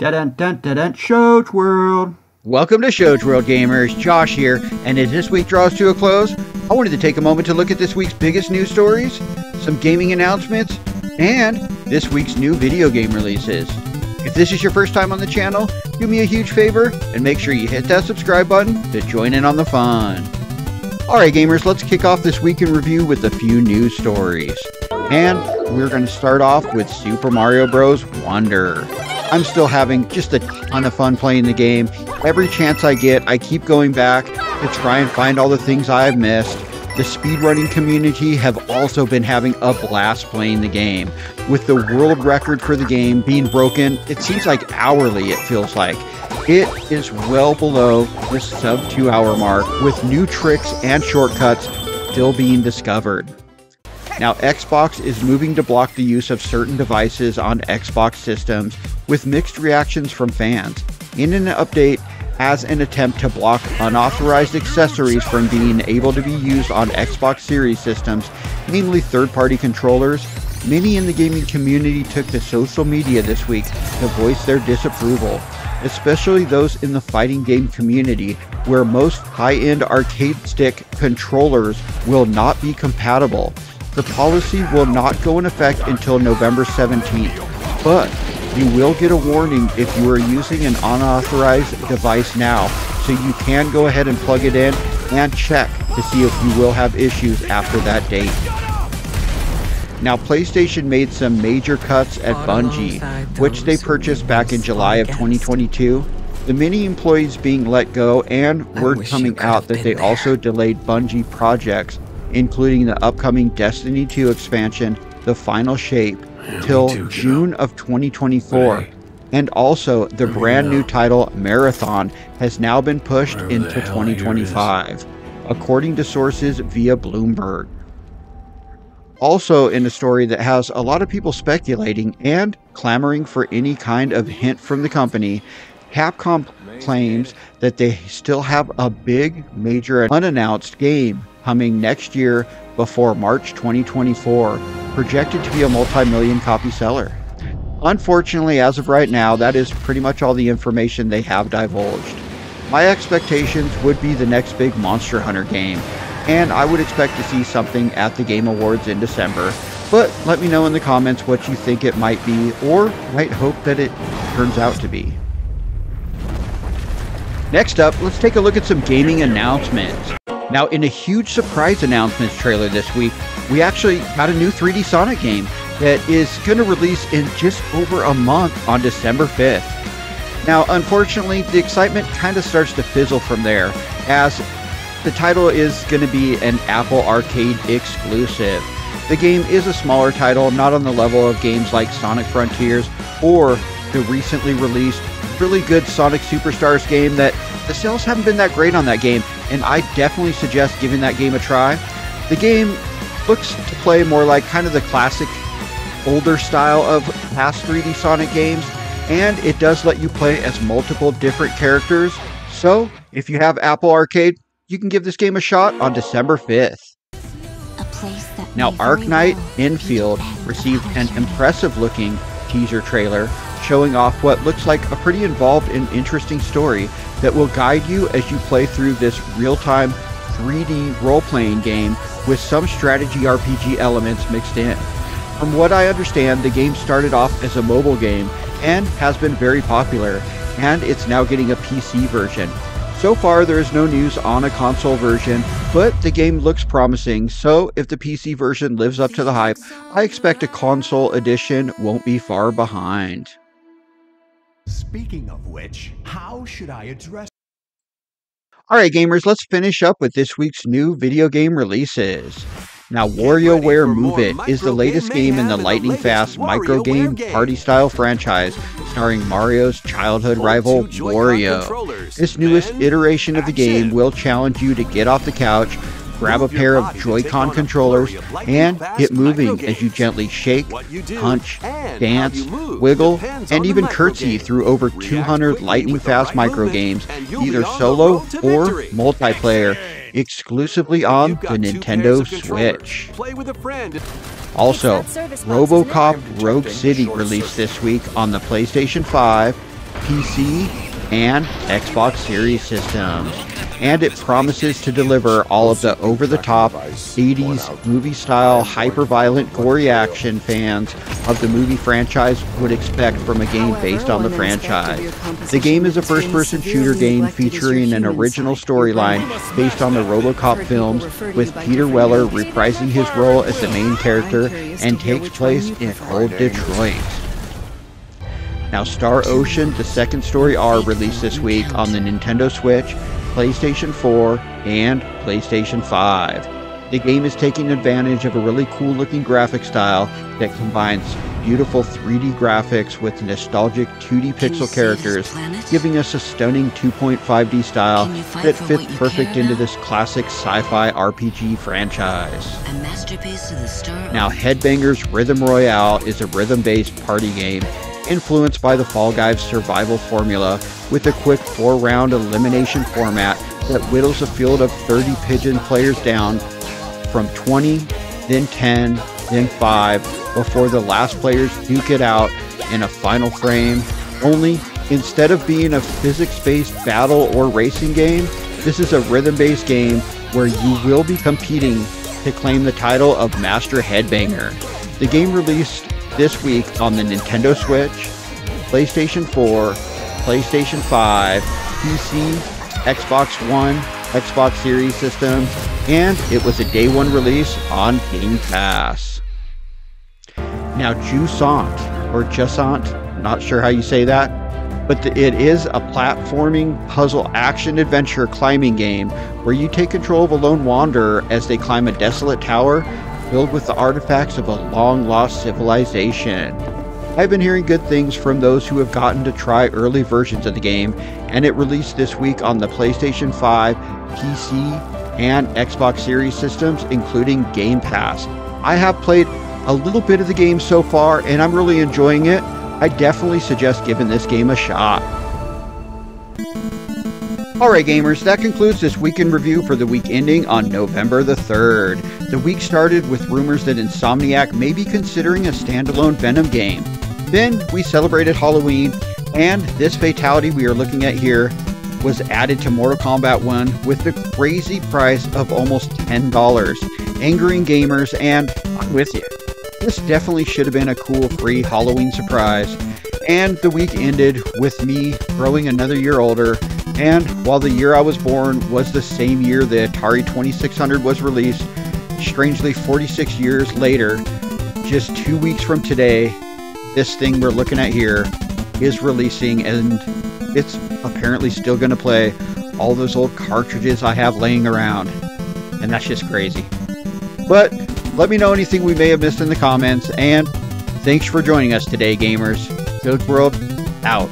Dun dun dun dun World. Welcome to Shoj World Gamers, Josh here, and as this week draws to a close, I wanted to take a moment to look at this week's biggest news stories, some gaming announcements, and this week's new video game releases. If this is your first time on the channel, do me a huge favor and make sure you hit that subscribe button to join in on the fun. Alright gamers, let's kick off this week in review with a few news stories. And we're going to start off with Super Mario Bros. Wonder. I'm still having just a ton of fun playing the game. Every chance I get, I keep going back to try and find all the things I've missed. The speedrunning community have also been having a blast playing the game. With the world record for the game being broken, it seems like hourly, it feels like. It is well below the sub two hour mark, with new tricks and shortcuts still being discovered. Now, Xbox is moving to block the use of certain devices on Xbox systems with mixed reactions from fans. In an update, as an attempt to block unauthorized accessories from being able to be used on Xbox Series systems, namely third party controllers, many in the gaming community took to social media this week to voice their disapproval, especially those in the fighting game community, where most high end arcade stick controllers will not be compatible. The policy will not go in effect until November 17th, but you will get a warning if you are using an unauthorized device now, so you can go ahead and plug it in and check to see if you will have issues after that date. Now, PlayStation made some major cuts at Bungie, which they purchased back in July of 2022. The many employees being let go, and word coming out that they also delayed Bungie projects including the upcoming Destiny 2 expansion, The Final Shape, till too, June of 2024. Hey. And also, the brand new title Marathon has now been pushed Wherever into 2025, according to sources via Bloomberg. Also, in a story that has a lot of people speculating and clamoring for any kind of hint from the company, Capcom claims that they still have a big, major, unannounced game coming next year before March 2024, projected to be a multi million copy seller. Unfortunately, as of right now, that is pretty much all the information they have divulged. My expectations would be the next big Monster Hunter game, and I would expect to see something at the Game Awards in December. But let me know in the comments what you think it might be, or might hope that it turns out to be. Next up, let's take a look at some gaming announcements. Now, in a huge surprise announcements trailer this week, we actually got a new 3D Sonic game that is going to release in just over a month on December 5th. Now, unfortunately, the excitement kind of starts to fizzle from there, as the title is going to be an Apple Arcade exclusive. The game is a smaller title, not on the level of games like Sonic Frontiers or the recently released really good Sonic Superstars game that the sales haven't been that great on that game, and I definitely suggest giving that game a try. The game looks to play more like kind of the classic older style of past 3D Sonic games, and it does let you play as multiple different characters. So, if you have Apple Arcade, you can give this game a shot on December 5th. Now, Arc Arknight Endfield received an impressive looking teaser trailer showing off what looks like a pretty involved and interesting story that will guide you as you play through this real time 3D role playing game with some strategy RPG elements mixed in. From what I understand, the game started off as a mobile game and has been very popular, and it's now getting a PC version. So far, there is no news on a console version, but the game looks promising, so if the PC version lives up to the hype, I expect a console edition won't be far behind. Speaking of which, how should I address Alright gamers, let's finish up with this week's new video game releases. Now, WarioWare Move It is the latest game in the lightning fast micro game party style franchise starring Mario's childhood rival Wario. This newest iteration of the game will challenge you to get off the couch, grab a pair of Joy-Con controllers, and get moving as you gently shake, punch, dance, wiggle, and even curtsy through over 200 lightning fast micro games, either solo or multiplayer exclusively on the Nintendo Switch. Also, RoboCop Rogue City released this week on the PlayStation 5, PC and Xbox Series systems. And it promises to deliver all of the over the top 80s movie style, hyper violent, gory action fans of the movie franchise would expect from a game based on the franchise. The game is a first person shooter game featuring an original storyline based on the Robocop films, with Peter Weller reprising his role as the main character and takes place in old Detroit. Now, Star Ocean, the second story R, released this week on the Nintendo Switch, PlayStation 4, and PlayStation 5. The game is taking advantage of a really cool looking graphic style that combines beautiful 3D graphics with nostalgic 2D pixel characters, giving us a stunning 2.5D style that fits perfect into this classic sci fi RPG franchise. Now, Headbangers Rhythm Royale is a rhythm based party game influenced by the Fall Guys survival formula with a quick four round elimination format that whittles a field of 30 pigeon players down from 20, then 10, then 5 before the last players duke it out in a final frame. Only instead of being a physics based battle or racing game, this is a rhythm based game where you will be competing to claim the title of Master Headbanger. The game released this week on the Nintendo Switch, PlayStation 4, PlayStation 5, PC, Xbox One, Xbox Series systems, and it was a day one release on Game Pass. Now, Jusant, or Jusant, not sure how you say that, but the, it is a platforming puzzle action adventure climbing game where you take control of a lone wanderer as they climb a desolate tower filled with the artifacts of a long lost civilization. I've been hearing good things from those who have gotten to try early versions of the game, and it released this week on the PlayStation 5, PC, and Xbox Series systems, including Game Pass. I have played a little bit of the game so far, and I'm really enjoying it. I definitely suggest giving this game a shot. Alright, gamers, that concludes this week in review for the week ending on November the 3rd. The week started with rumors that Insomniac may be considering a standalone Venom game. Then we celebrated Halloween, and this fatality we are looking at here was added to Mortal Kombat 1 with the crazy price of almost $10, angering gamers, and I'm with you. This definitely should have been a cool free Halloween surprise. And the week ended with me growing another year older. And while the year I was born was the same year the Atari 2600 was released, strangely 46 years later, just two weeks from today, this thing we're looking at here is releasing and it's apparently still going to play all those old cartridges I have laying around. And that's just crazy. But let me know anything we may have missed in the comments, and thanks for joining us today, gamers. Village World, out.